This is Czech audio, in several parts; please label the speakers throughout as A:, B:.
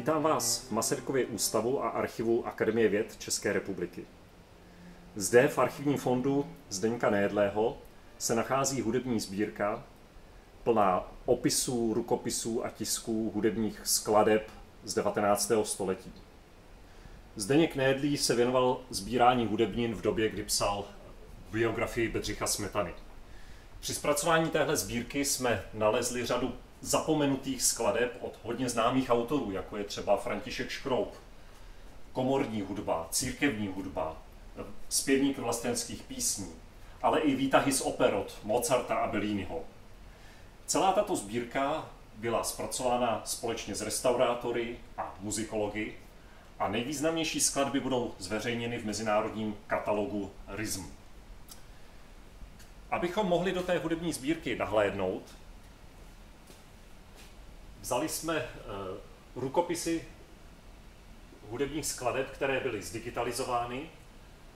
A: Vítám vás v Masarykově ústavu a archivu Akademie věd České republiky. Zde v archivním fondu Zdeňka Nejedlého se nachází hudební sbírka plná opisů, rukopisů a tisků hudebních skladeb z 19. století. Zdeněk Nejedlý se věnoval sbírání hudebnin v době, kdy psal biografii Bedřicha Smetany. Při zpracování téhle sbírky jsme nalezli řadu zapomenutých skladeb od hodně známých autorů, jako je třeba František Škroup, komorní hudba, církevní hudba, zpěvník vlastenských písní, ale i výtahy z oper od Mozarta a Belliniho. Celá tato sbírka byla zpracována společně s restaurátory a muzikology a nejvýznamnější skladby budou zveřejněny v mezinárodním katalogu RISM. Abychom mohli do té hudební sbírky nahlédnout, vzali jsme uh, rukopisy hudebních skladeb, které byly zdigitalizovány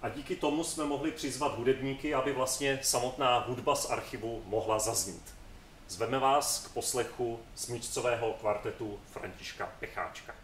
A: a díky tomu jsme mohli přizvat hudebníky, aby vlastně samotná hudba z archivu mohla zaznít. Zveme vás k poslechu smíčcového kvartetu Františka Pecháčka.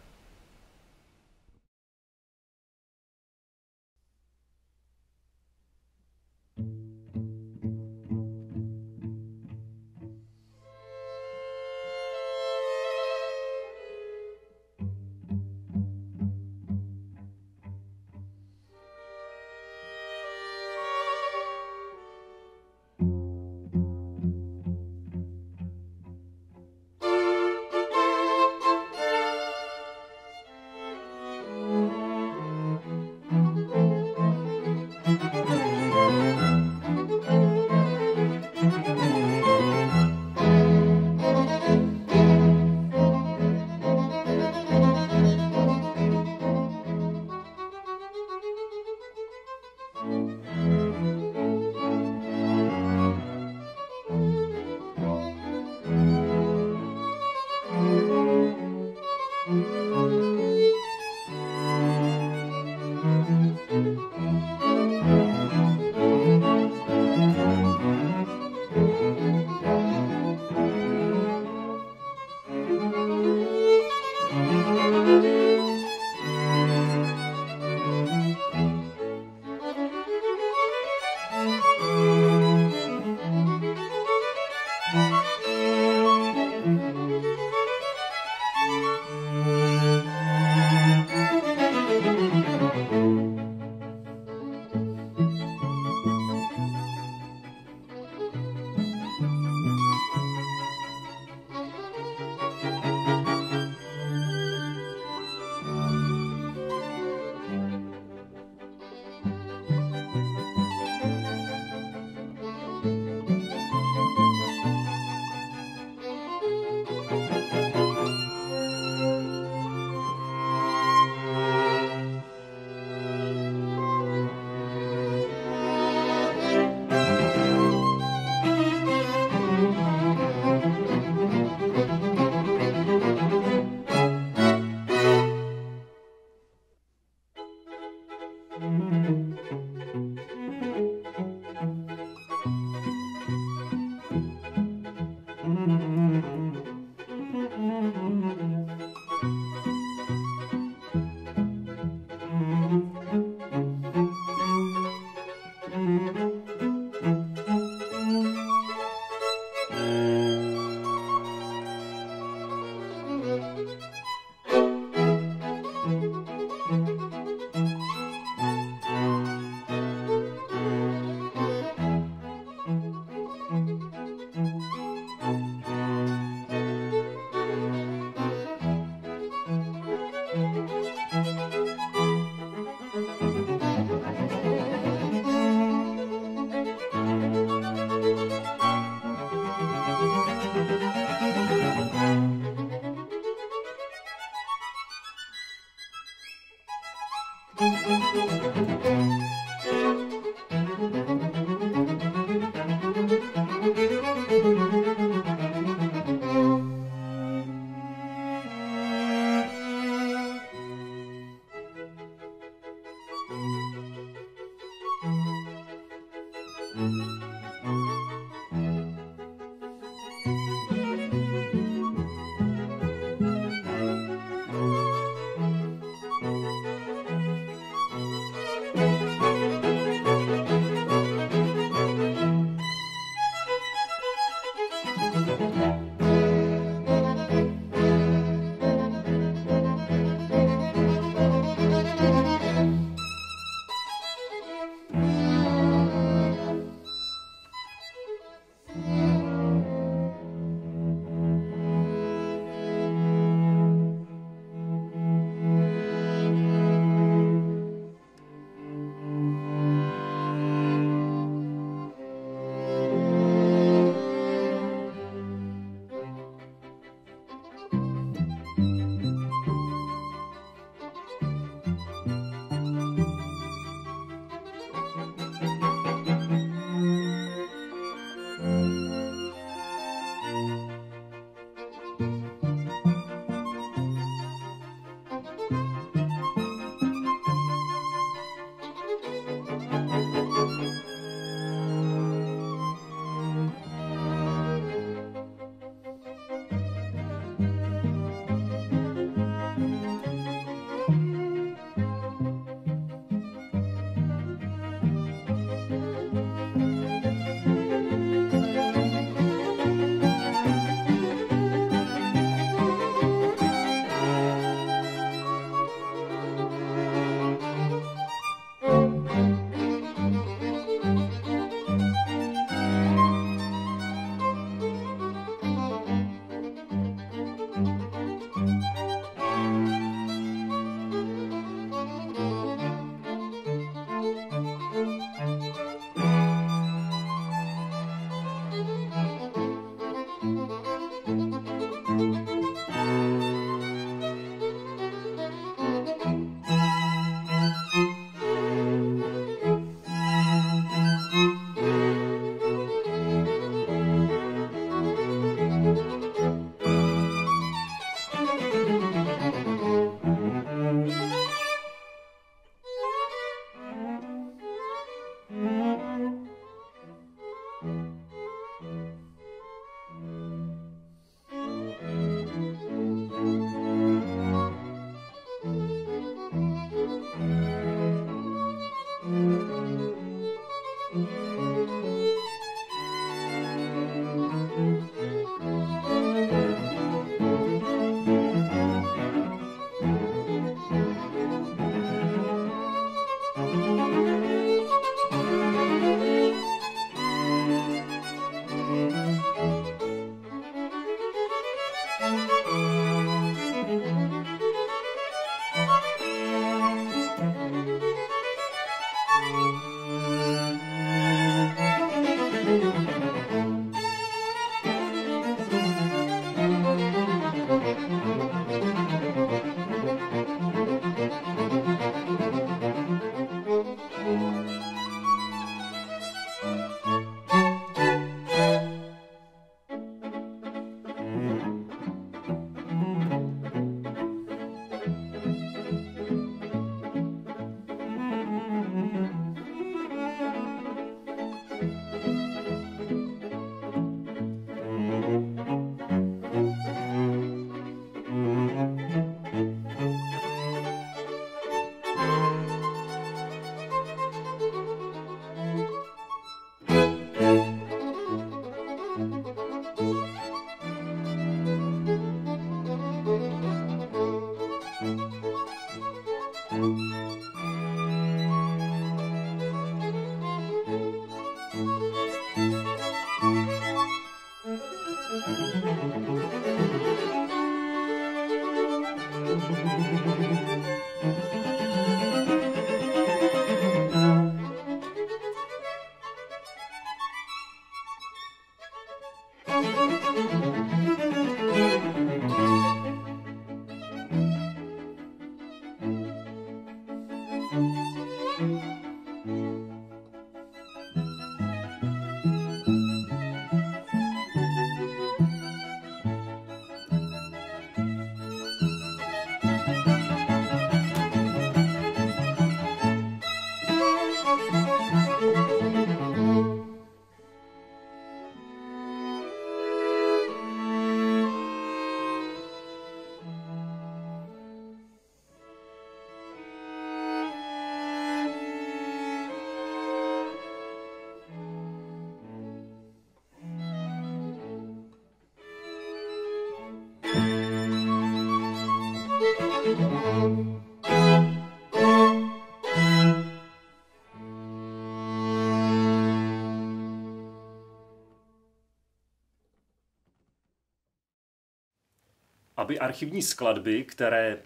A: Archivní skladby, které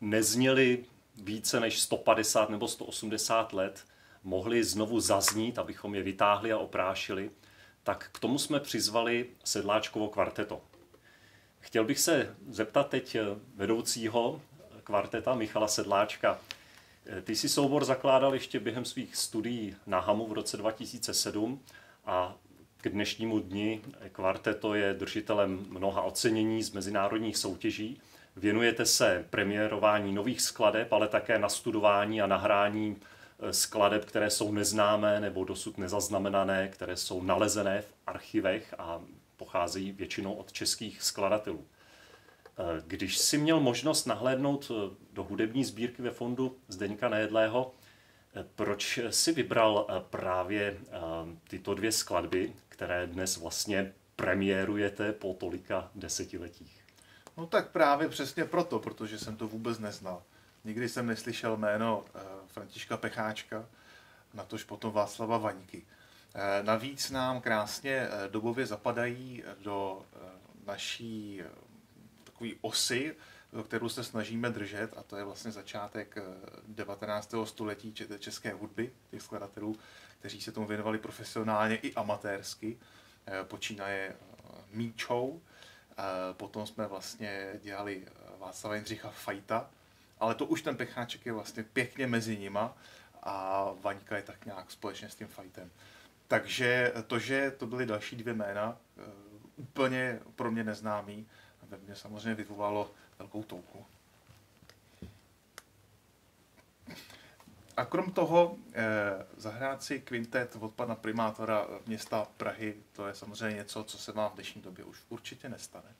A: nezněly více než 150 nebo 180 let, mohly znovu zaznít, abychom je vytáhli a oprášili, tak k tomu jsme přizvali Sedláčkovo kvarteto. Chtěl bych se zeptat teď vedoucího kvarteta Michala Sedláčka. Ty si soubor zakládal ještě během svých studií na Hamu v roce 2007 a k dnešnímu dni kvarteto je držitelem mnoha ocenění z mezinárodních soutěží. Věnujete se premiérování nových skladeb, ale také nastudování a nahrání eh, skladeb, které jsou neznámé nebo dosud nezaznamenané, které jsou nalezené v archivech a pocházejí většinou od českých skladatelů. Eh, když si měl možnost nahlédnout eh, do hudební sbírky ve fondu Zdeňka Nejedlého, proč si vybral právě tyto dvě skladby, které dnes vlastně premiérujete po tolika desetiletích?
B: No tak právě přesně proto, protože jsem to vůbec neznal. Nikdy jsem neslyšel jméno eh, Františka Pecháčka, natož potom Václava Vaňky. Eh, navíc nám krásně eh, dobově zapadají do naší takové osy, kterou se snažíme držet, a to je vlastně začátek 19. století české hudby, těch skladatelů, kteří se tomu věnovali profesionálně i amatérsky. Počínaje Míčou, Potom jsme vlastně dělali eh, Václava Jindřicha Fajta, ale to už ten Pecháček je vlastně pěkně mezi nima a Vaňka je tak nějak společně s tím Fajtem. Takže to, že to byly další dvě jména, eh, úplně pro mě neznámý, ve samozřejmě vyvolalo velkou touhu. A krom toho eh, zahrát si kvintet od pana primátora města Prahy, to je samozřejmě něco, co se vám v dnešní době už určitě nestane.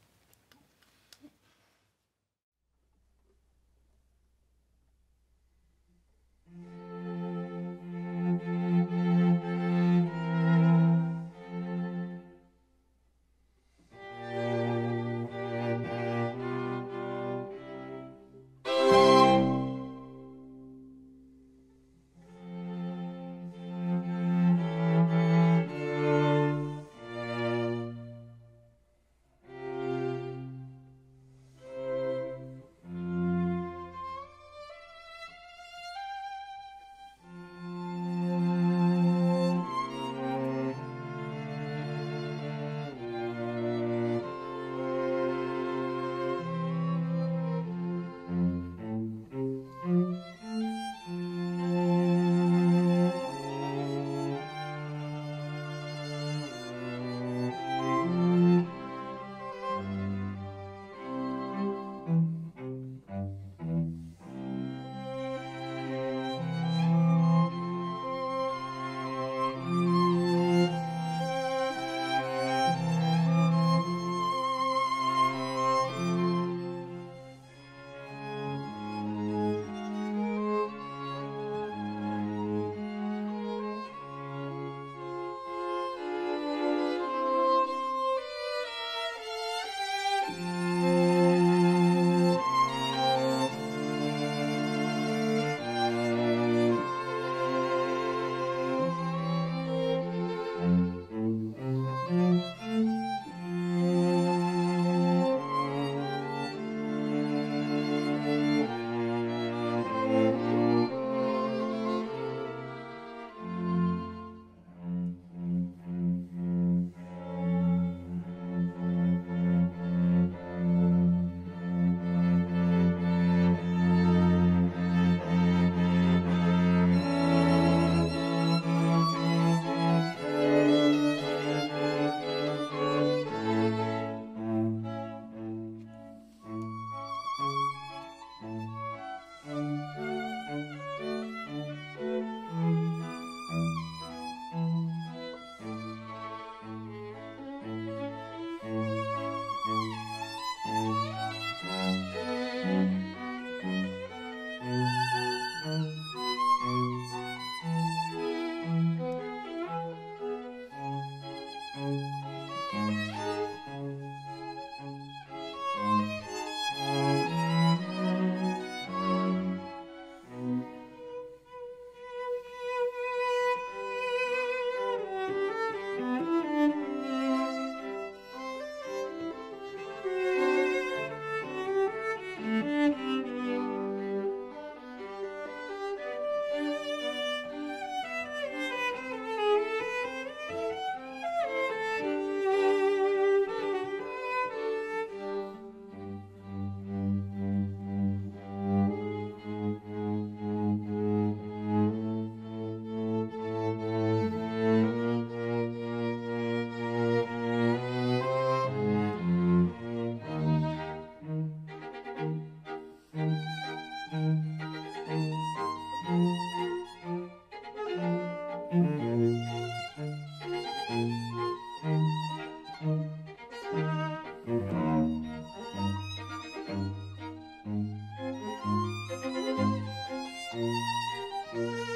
B: Mm-hmm.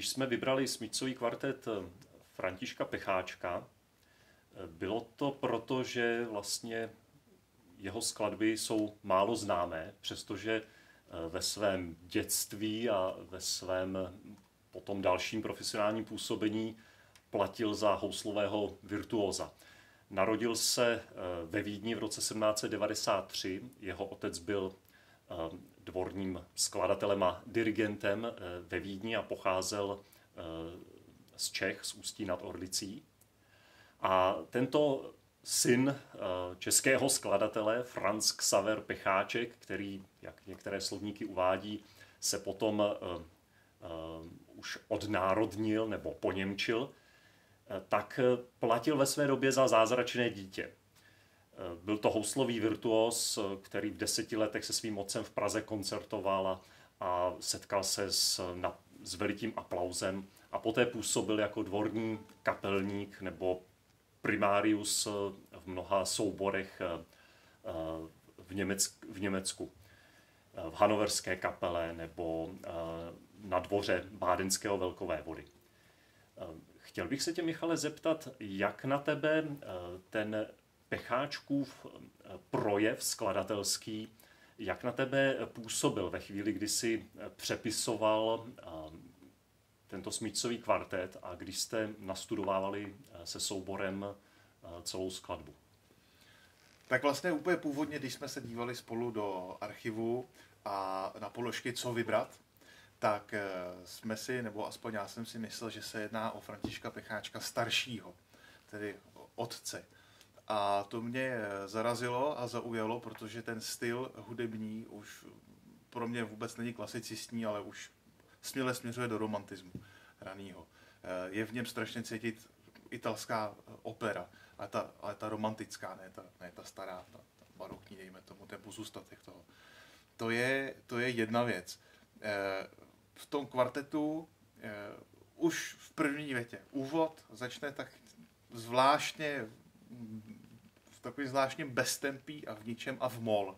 A: Když jsme vybrali smicový kvartet eh, Františka Pecháčka, eh, bylo to proto, že vlastně jeho skladby jsou málo známé, přestože eh, ve svém dětství a ve svém potom dalším profesionálním působení platil za houslového virtuóza. Narodil se ve Vídni v roce 1793, jeho otec byl dvorním skladatelem a dirigentem ve Vídni a pocházel z Čech, z Ústí nad Orlicí. A tento syn českého skladatele Franz Xaver Pecháček, který, jak některé slovníky uvádí, se potom už odnárodnil nebo poněmčil, tak platil ve své době za zázračné dítě. Byl to houslový virtuos, který v deseti letech se svým otcem v Praze koncertoval a setkal se s, na, s velikým aplauzem a poté působil jako dvorní kapelník nebo primárius v mnoha souborech eh, v, Německ, v Německu. V hanoverské kapele nebo eh, na dvoře bádenského velkové vody. Eh, chtěl bych se tě, Michale, zeptat, jak na tebe ten Pecháčkův projev skladatelský, jak na tebe působil ve chvíli, kdy jsi přepisoval tento smícový kvartet a když jste nastudovávali eh, se souborem eh, celou skladbu?
B: Tak vlastně úplně původně, když jsme se dívali spolu do archivu a na položky, co vybrat, tak eh, jsme si, nebo aspoň já jsem si myslel, že se jedná o Františka Pecháčka staršího, tedy otce. A to mě zarazilo a zaujalo, protože ten styl hudební už pro mě vůbec není klasicistní, ale už směle směřuje do romantismu raného. Je v něm strašně cítit italská opera, ale ta, ale ta romantická, ne ta, ne ta stará, ta, ta barokní, dejme tomu, ten pozůstatek toho. To je, to je jedna věc. Eh, v tom kvartetu eh, už v první větě úvod začne tak zvláštně v takovým zvláštním beztempí a v ničem a v mol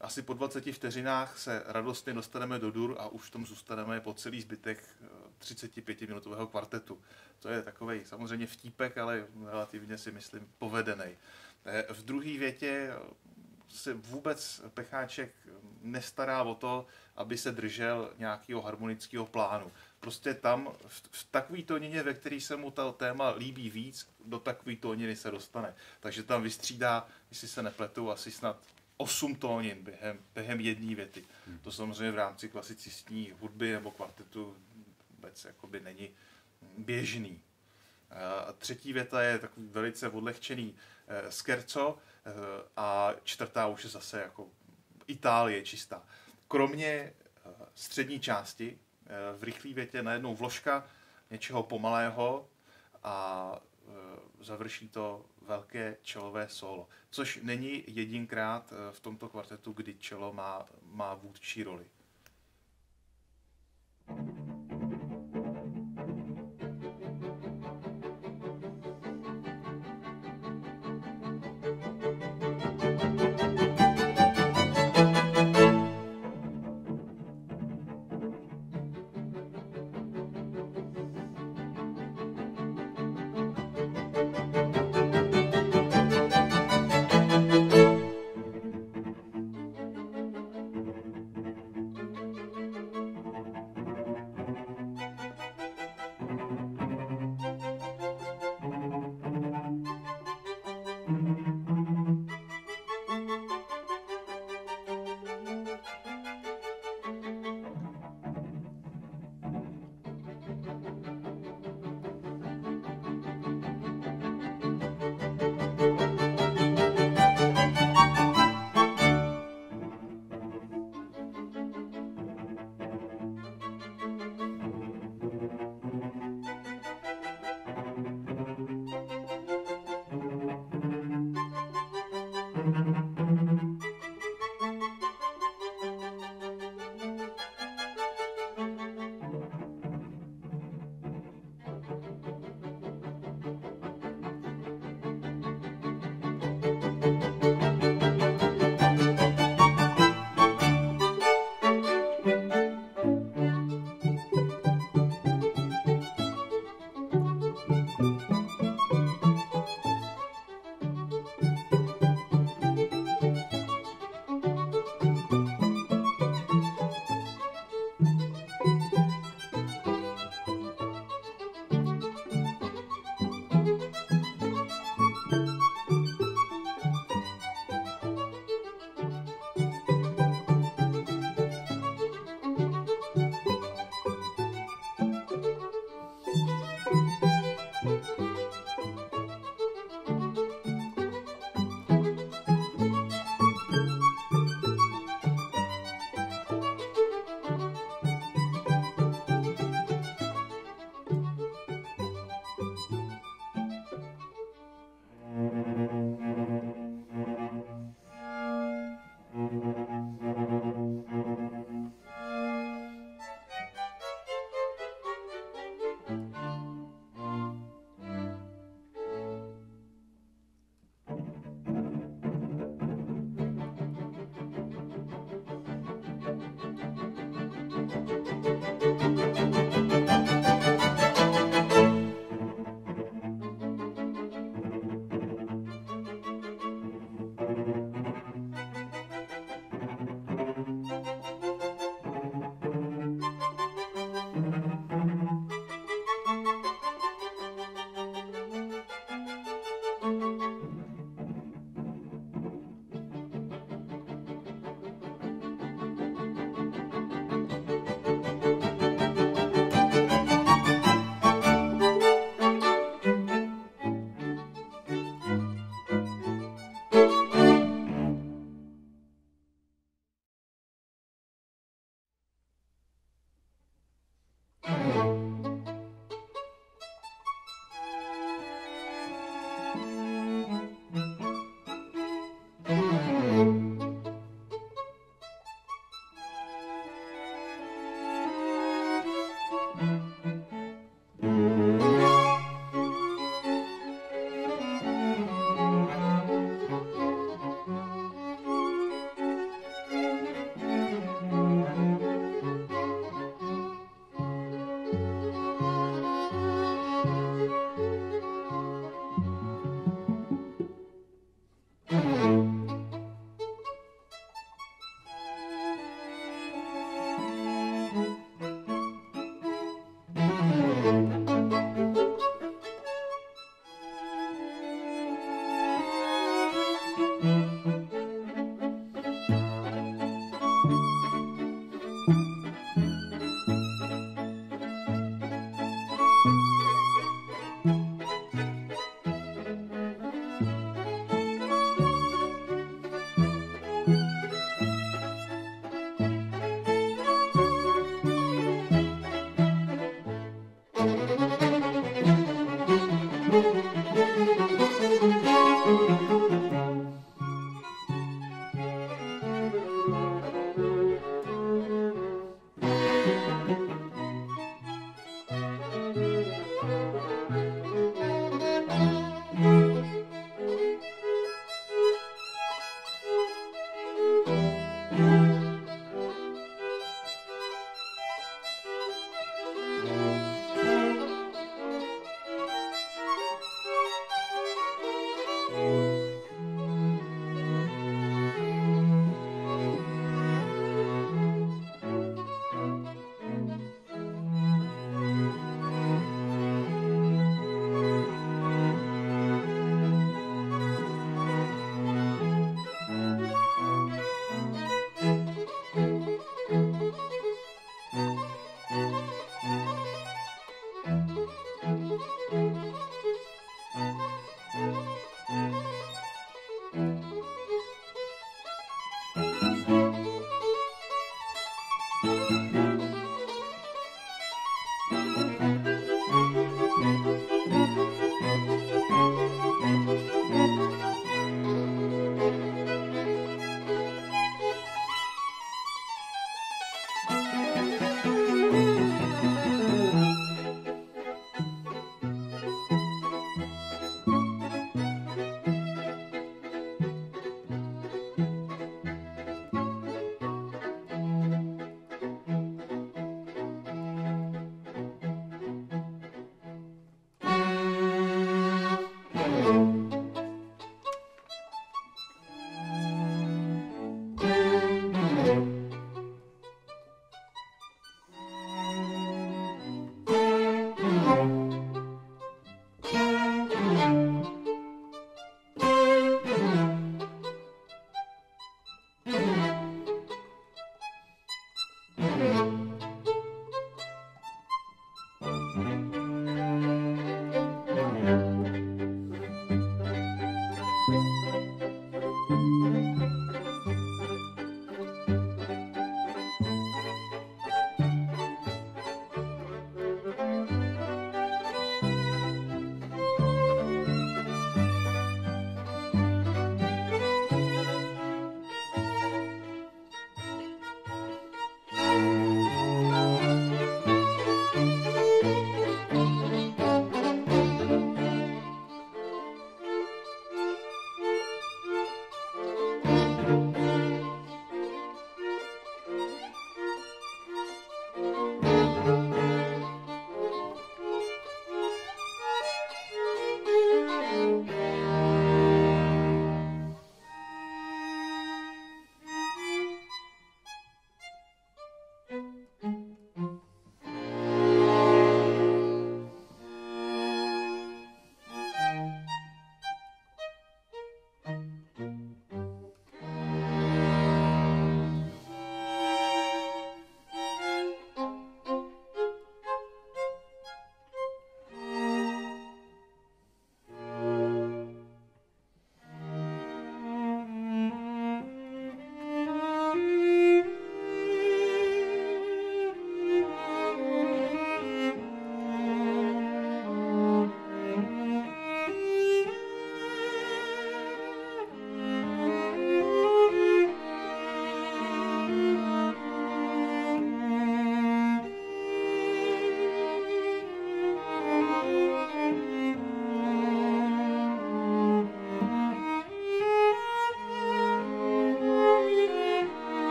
B: asi po 20 vteřinách se radostně dostaneme do dur a už v tom zůstaneme po celý zbytek 35-minutového eh, kvartetu. To je takový samozřejmě vtípek, ale relativně si myslím povedený. Eh, v druhé větě se vůbec Pecháček nestará o to, aby se držel nějakého harmonického plánu. Prostě tam v, v takový tónině, ve který se mu ta téma líbí víc, do takové tóniny se dostane. Takže tam vystřídá, jestli se nepletu, asi snad osm tónin během, během jedné věty. Hmm. To samozřejmě v rámci klasicistní hudby nebo kvartetu vůbec jakoby není běžný. A třetí věta je takový velice odlehčený eh, skerco eh, a čtvrtá už je zase jako Itálie čistá. Kromě eh, střední části v rychlé větě najednou vložka něčeho pomalého a završí to velké čelové solo, což není jedinkrát eh, v tomto kvartetu, kdy čelo má, má vůdčí roli.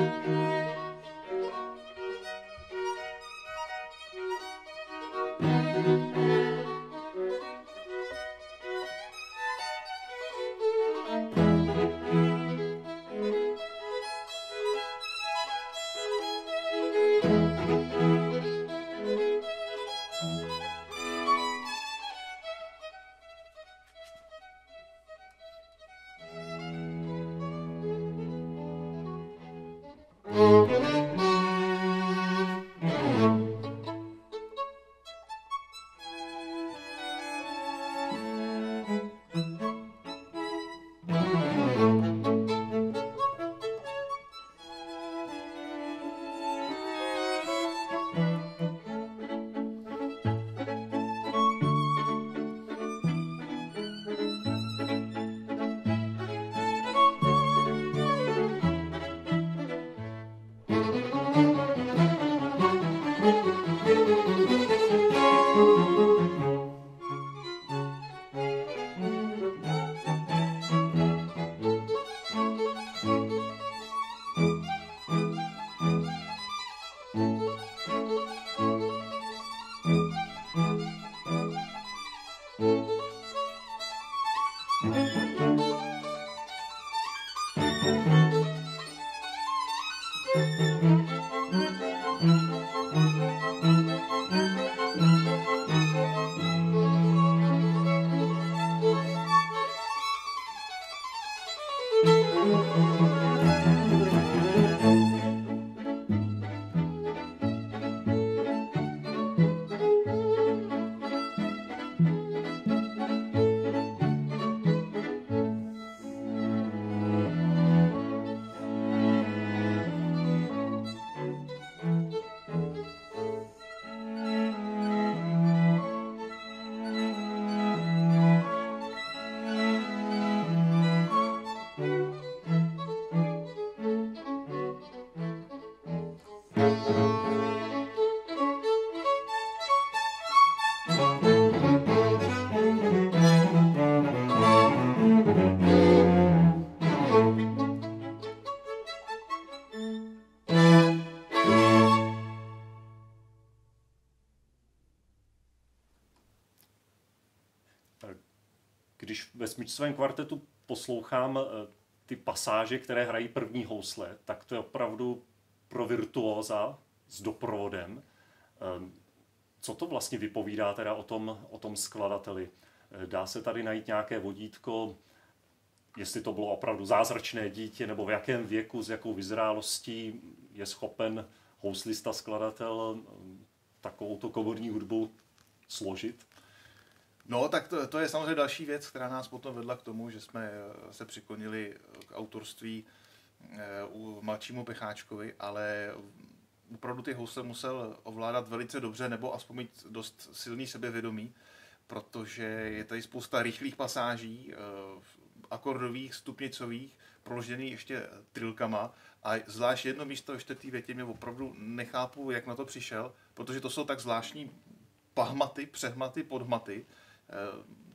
A: Música smyčcovém kvartetu poslouchám eh, ty pasáže, které hrají první housle, tak to je opravdu pro virtuóza s doprovodem. Ehm, co to vlastně vypovídá teda o tom, o tom skladateli? Eh, dá se tady najít nějaké vodítko, jestli to bylo opravdu zázračné dítě, nebo v jakém věku, s jakou vyzrálostí je schopen houslista, skladatel ehm, takovouto komorní hudbu složit?
B: No, tak to, to je samozřejmě další věc, která nás potom vedla k tomu, že jsme eh, se přiklonili eh, k autorství eh, u mladšímu Pecháčkovi, ale opravdu ty housle musel ovládat velice dobře, nebo aspoň mít dost silný sebevědomí, protože je tady spousta rychlých pasáží, akordových, stupnicových, proložený ještě trilkama a zvlášť jedno místo ještě té větě mě opravdu nechápu, jak na to přišel, protože to jsou tak zvláštní pahmaty, přehmaty, podhmaty,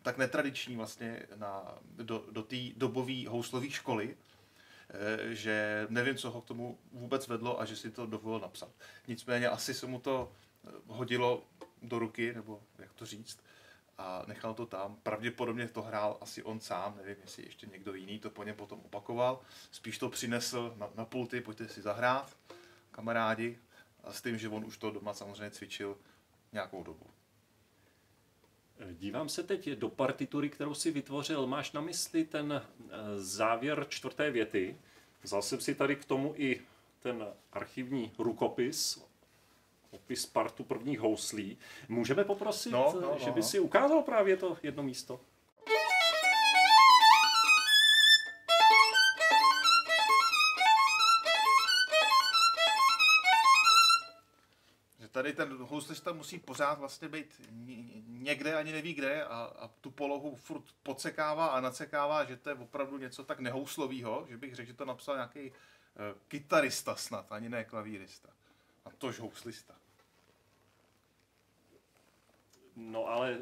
B: tak netradiční vlastně na, do, do té dobové houslové školy, eh, že nevím, co ho k tomu vůbec vedlo a že si to dovolil napsat. Nicméně asi se mu to eh, hodilo do ruky, nebo jak to říct, a nechal to tam. Pravděpodobně to hrál asi on sám, nevím, jestli ještě někdo jiný to po něm potom opakoval. Spíš to přinesl na, na pulty, pojďte si zahrát, kamarádi, a s tím, že on už to doma samozřejmě cvičil nějakou dobu.
A: Dívám se teď do partitury, kterou si vytvořil. Máš na mysli ten eh, závěr čtvrté věty. Vzal jsem si tady k tomu i ten archivní rukopis, opis partu prvních houslí. Můžeme poprosit, no, no, no, že by no. si ukázal právě to jedno místo?
B: Houslista musí pořád vlastně být někde, ani neví kde a, a tu polohu furt podsekává a nacekává, že to je opravdu něco tak nehouslového, že bych řekl, že to napsal nějaký uh, kytarista snad, ani ne klavírista. A tož houslista.
A: No ale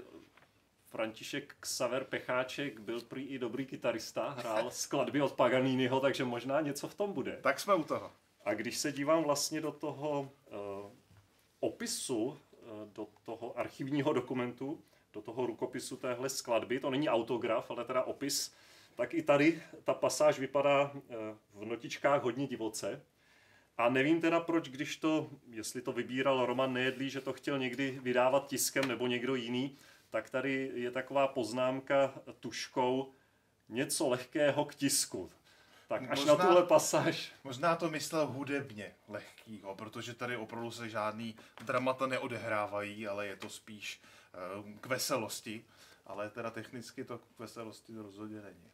A: František Xaver Pecháček byl prý i dobrý kytarista, hrál skladby od Paganiniho, takže možná něco v tom bude.
B: Tak jsme u toho.
A: A když se dívám vlastně do toho uh, opisu eh, do toho archivního dokumentu, do toho rukopisu téhle skladby. To není autograf, ale teda opis. Tak i tady ta pasáž vypadá eh, v notičkách hodně divoce. A nevím teda proč, když to, jestli to vybíral Roman Nejedlý, že to chtěl někdy vydávat tiskem nebo někdo jiný, tak tady je taková poznámka tuškou něco lehkého k tisku. Tak až možná, na tuhle pasáž.
B: Možná to myslel hudebně lehkýho, protože tady opravdu se žádný dramata neodehrávají, ale je to spíš uh, k veselosti. Ale teda technicky to k veselosti rozhodně není.